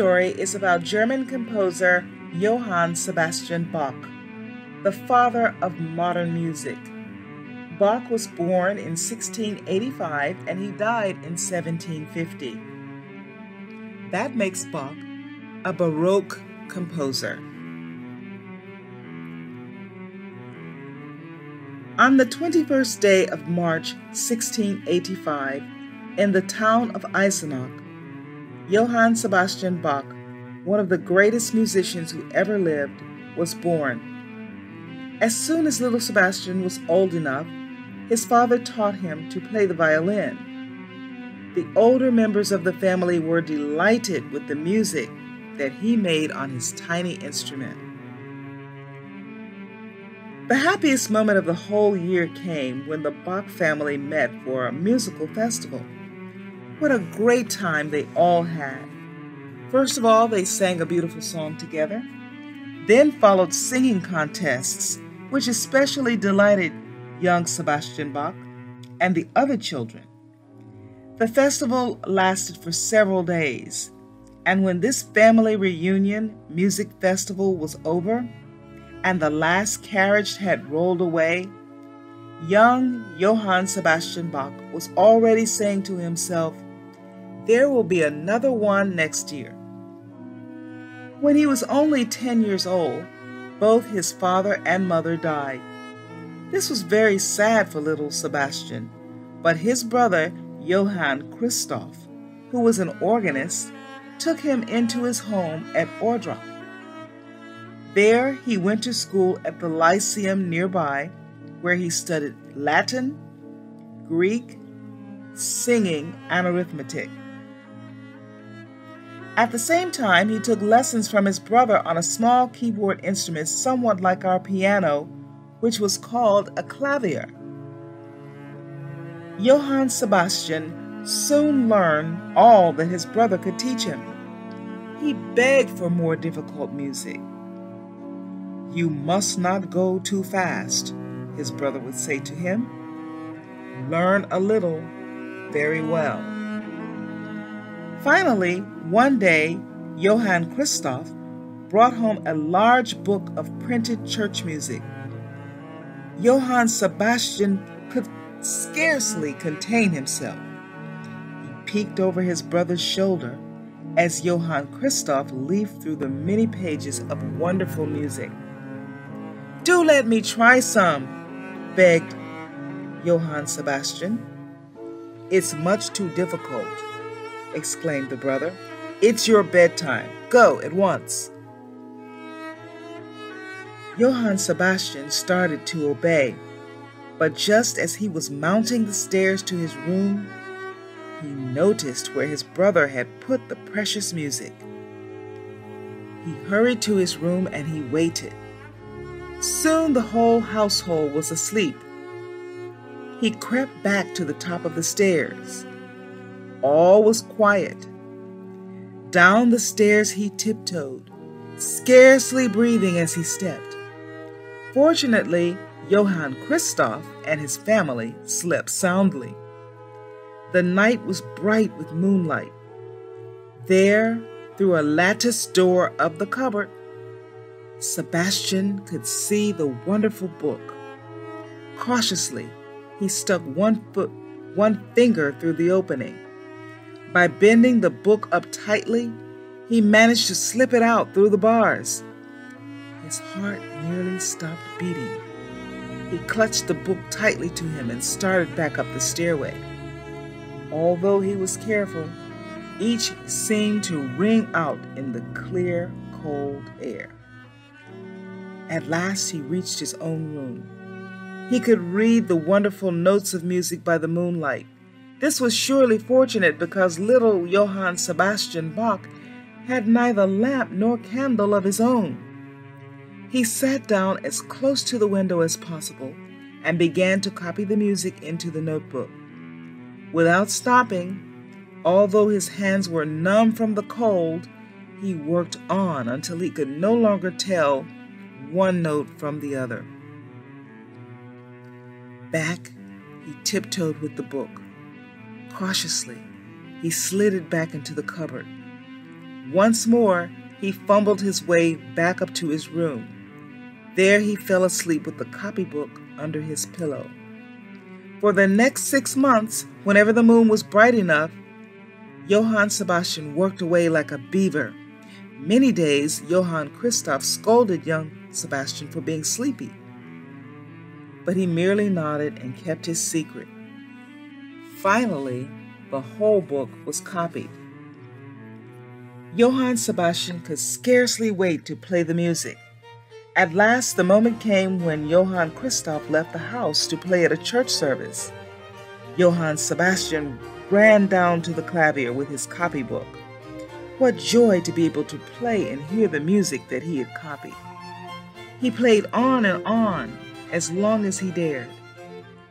story is about German composer Johann Sebastian Bach, the father of modern music. Bach was born in 1685 and he died in 1750. That makes Bach a Baroque composer. On the 21st day of March 1685, in the town of Eisenach, Johann Sebastian Bach, one of the greatest musicians who ever lived, was born. As soon as little Sebastian was old enough, his father taught him to play the violin. The older members of the family were delighted with the music that he made on his tiny instrument. The happiest moment of the whole year came when the Bach family met for a musical festival. What a great time they all had. First of all, they sang a beautiful song together. Then followed singing contests, which especially delighted young Sebastian Bach and the other children. The festival lasted for several days, and when this family reunion music festival was over and the last carriage had rolled away, young Johann Sebastian Bach was already saying to himself, there will be another one next year. When he was only 10 years old, both his father and mother died. This was very sad for little Sebastian, but his brother, Johann Christoph, who was an organist, took him into his home at Ohrdruf. There he went to school at the Lyceum nearby, where he studied Latin, Greek, singing, and arithmetic. At the same time, he took lessons from his brother on a small keyboard instrument somewhat like our piano, which was called a clavier. Johann Sebastian soon learned all that his brother could teach him. He begged for more difficult music. You must not go too fast, his brother would say to him. Learn a little very well. Finally, one day, Johann Christoph brought home a large book of printed church music. Johann Sebastian could scarcely contain himself. He peeked over his brother's shoulder as Johann Christoph leafed through the many pages of wonderful music. Do let me try some, begged Johann Sebastian. It's much too difficult exclaimed the brother. It's your bedtime. Go at once. Johann Sebastian started to obey, but just as he was mounting the stairs to his room, he noticed where his brother had put the precious music. He hurried to his room and he waited. Soon the whole household was asleep. He crept back to the top of the stairs. All was quiet. Down the stairs he tiptoed, scarcely breathing as he stepped. Fortunately, Johann Christoph and his family slept soundly. The night was bright with moonlight. There, through a lattice door of the cupboard, Sebastian could see the wonderful book. Cautiously, he stuck one foot, one finger through the opening. By bending the book up tightly, he managed to slip it out through the bars. His heart nearly stopped beating. He clutched the book tightly to him and started back up the stairway. Although he was careful, each seemed to ring out in the clear, cold air. At last he reached his own room. He could read the wonderful notes of music by the moonlight. This was surely fortunate because little Johann Sebastian Bach had neither lamp nor candle of his own. He sat down as close to the window as possible and began to copy the music into the notebook. Without stopping, although his hands were numb from the cold, he worked on until he could no longer tell one note from the other. Back, he tiptoed with the book. Cautiously, he slid it back into the cupboard. Once more, he fumbled his way back up to his room. There he fell asleep with the copybook under his pillow. For the next six months, whenever the moon was bright enough, Johann Sebastian worked away like a beaver. Many days, Johann Christoph scolded young Sebastian for being sleepy. But he merely nodded and kept his secret. Finally, the whole book was copied. Johann Sebastian could scarcely wait to play the music. At last, the moment came when Johann Christoph left the house to play at a church service. Johann Sebastian ran down to the clavier with his copybook. What joy to be able to play and hear the music that he had copied. He played on and on as long as he dared.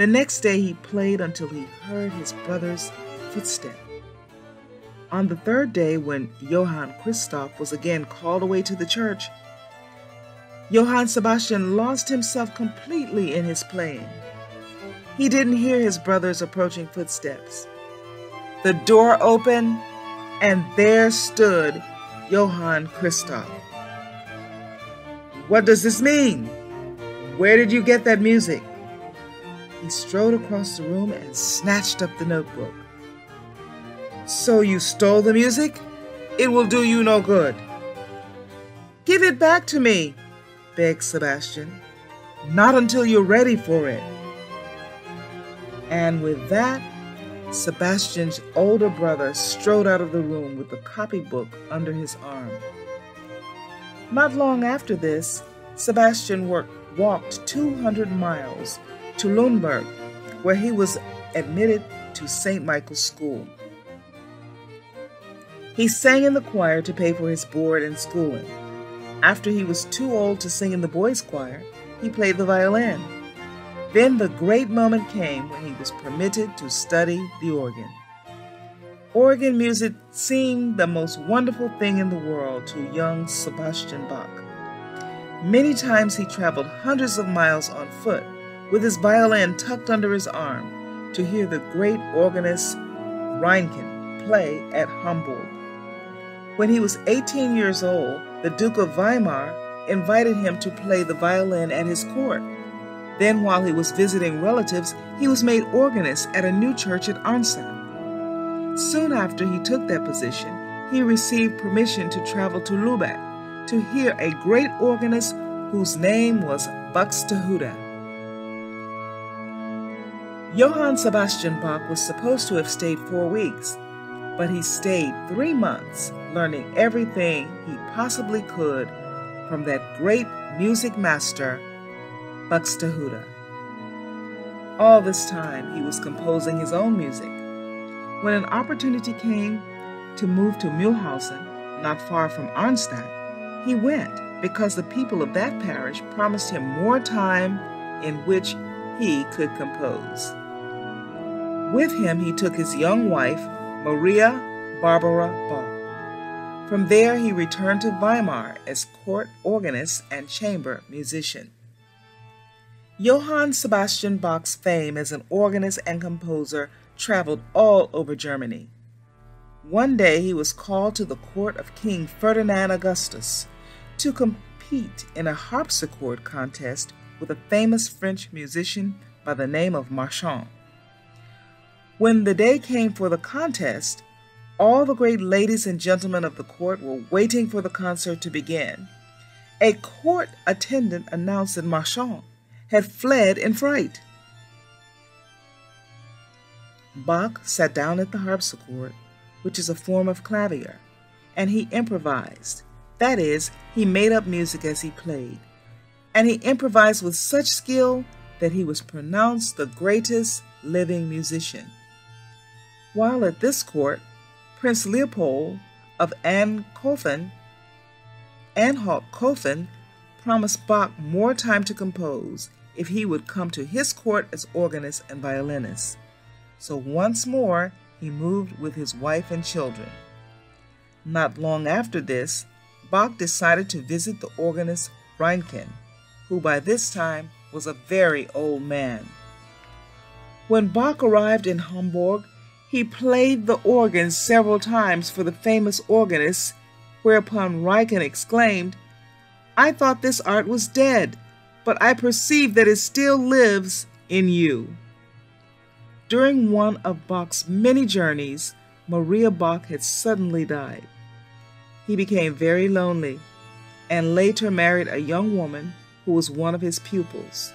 The next day he played until he heard his brother's footstep. On the third day, when Johann Christoph was again called away to the church, Johann Sebastian lost himself completely in his playing. He didn't hear his brother's approaching footsteps. The door opened, and there stood Johann Christoph. What does this mean? Where did you get that music? He strode across the room and snatched up the notebook. So you stole the music? It will do you no good. Give it back to me, begged Sebastian. Not until you're ready for it. And with that, Sebastian's older brother strode out of the room with the copybook under his arm. Not long after this, Sebastian worked, walked 200 miles to Lüneburg, where he was admitted to St. Michael's School. He sang in the choir to pay for his board and schooling. After he was too old to sing in the boys' choir, he played the violin. Then the great moment came when he was permitted to study the organ. Organ music seemed the most wonderful thing in the world to young Sebastian Bach. Many times he traveled hundreds of miles on foot with his violin tucked under his arm to hear the great organist Reinken play at Hamburg. When he was 18 years old, the Duke of Weimar invited him to play the violin at his court. Then, while he was visiting relatives, he was made organist at a new church at Arnstadt. Soon after he took that position, he received permission to travel to Lubeck to hear a great organist whose name was Buxtehude. Johann Sebastian Bach was supposed to have stayed four weeks, but he stayed three months learning everything he possibly could from that great music master, Buxtehude. All this time, he was composing his own music. When an opportunity came to move to Mühlhausen, not far from Arnstadt, he went because the people of that parish promised him more time in which he could compose. With him, he took his young wife, Maria Barbara Bach. From there, he returned to Weimar as court organist and chamber musician. Johann Sebastian Bach's fame as an organist and composer traveled all over Germany. One day he was called to the court of King Ferdinand Augustus to compete in a harpsichord contest with a famous French musician by the name of Marchand. When the day came for the contest, all the great ladies and gentlemen of the court were waiting for the concert to begin. A court attendant announced that Marchand had fled in fright. Bach sat down at the harpsichord, which is a form of clavier, and he improvised. That is, he made up music as he played. And he improvised with such skill that he was pronounced the greatest living musician. While at this court, Prince Leopold of Anhalt Anhalt-Köthen promised Bach more time to compose if he would come to his court as organist and violinist. So once more he moved with his wife and children. Not long after this, Bach decided to visit the organist Reinken, who by this time was a very old man. When Bach arrived in Hamburg, he played the organ several times for the famous organist whereupon Reinken exclaimed, I thought this art was dead, but I perceive that it still lives in you. During one of Bach's many journeys, Maria Bach had suddenly died. He became very lonely and later married a young woman who was one of his pupils.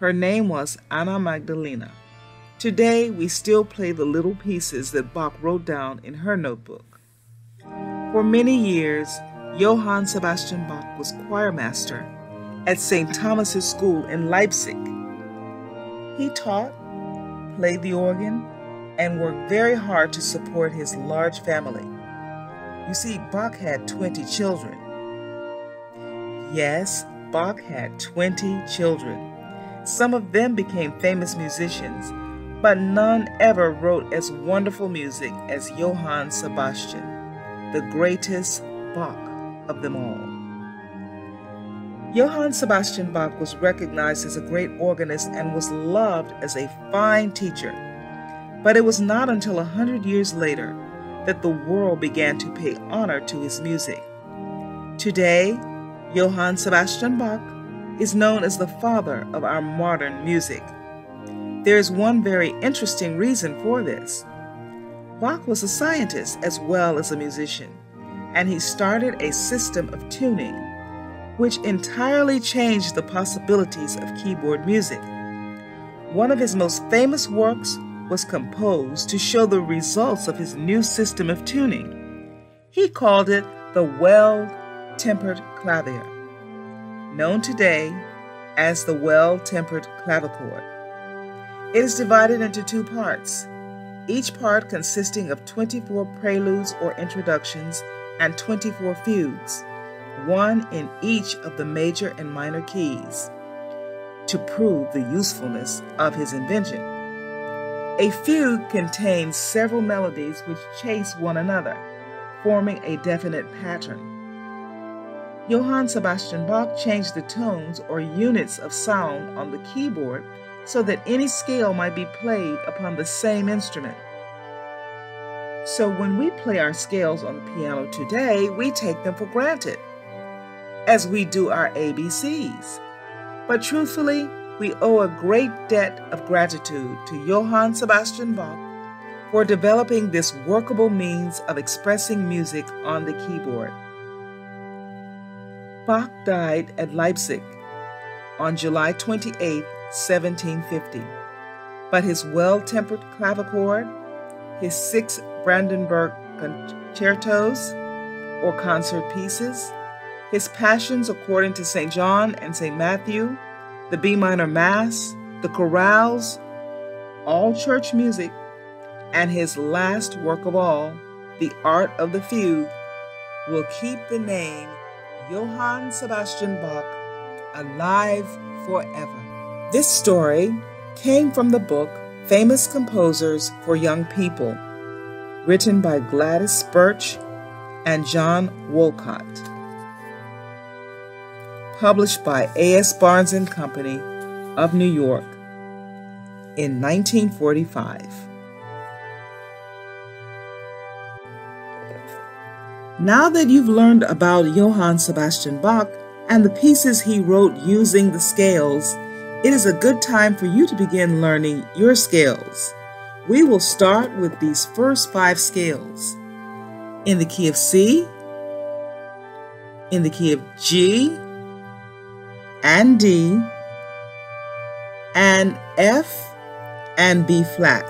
Her name was Anna Magdalena. Today, we still play the little pieces that Bach wrote down in her notebook. For many years, Johann Sebastian Bach was choirmaster at St. Thomas's School in Leipzig. He taught, played the organ, and worked very hard to support his large family. You see, Bach had 20 children. Yes, Bach had 20 children. Some of them became famous musicians, but none ever wrote as wonderful music as Johann Sebastian, the greatest Bach of them all. Johann Sebastian Bach was recognized as a great organist and was loved as a fine teacher. But it was not until a hundred years later that the world began to pay honor to his music. Today, Johann Sebastian Bach is known as the father of our modern music. There is one very interesting reason for this. Bach was a scientist as well as a musician, and he started a system of tuning which entirely changed the possibilities of keyboard music. One of his most famous works was composed to show the results of his new system of tuning. He called it the Well Tempered Clavier, known today as the Well Tempered Clavichord. It is divided into two parts, each part consisting of 24 preludes or introductions and 24 fugues one in each of the major and minor keys, to prove the usefulness of his invention. A fugue contains several melodies which chase one another, forming a definite pattern. Johann Sebastian Bach changed the tones or units of sound on the keyboard so that any scale might be played upon the same instrument. So when we play our scales on the piano today, we take them for granted as we do our ABCs. But truthfully, we owe a great debt of gratitude to Johann Sebastian Bach for developing this workable means of expressing music on the keyboard. Bach died at Leipzig on July 28, 1750, but his well tempered clavichord, his six Brandenburg concertos or concert pieces, his Passions according to St. John and St. Matthew, the B minor Mass, the chorales, all church music, and his last work of all, The Art of the Fugue, will keep the name Johann Sebastian Bach alive forever. This story came from the book Famous Composers for Young People, written by Gladys Burch and John Wolcott published by A.S. Barnes and Company of New York in 1945. Now that you've learned about Johann Sebastian Bach and the pieces he wrote using the scales, it is a good time for you to begin learning your scales. We will start with these first five scales. In the key of C, in the key of G, and D and F and B flat.